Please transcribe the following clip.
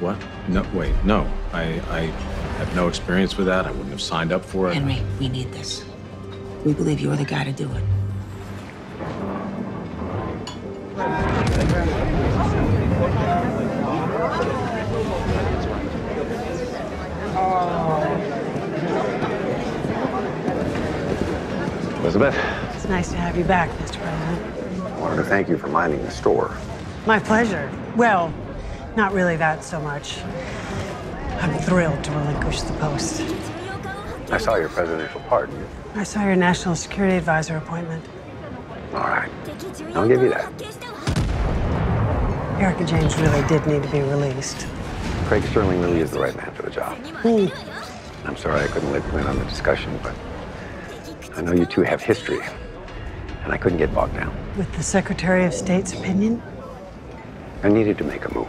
What? No, wait, no. I, I have no experience with that. I wouldn't have signed up for it. Henry, we need this. We believe you're the guy to do it. Elizabeth, It's nice to have you back, Mr. President. I wanted to thank you for minding the store. My pleasure. Well, not really that so much. I'm thrilled to relinquish the post. I saw your presidential pardon. I saw your national security advisor appointment. All right. I'll give you that. Erica James really did need to be released. Craig Sterling really is the right man for the job. Hmm. I'm sorry I couldn't let you in on the discussion, but I know you two have history, and I couldn't get bogged down. With the Secretary of State's opinion, I needed to make a move.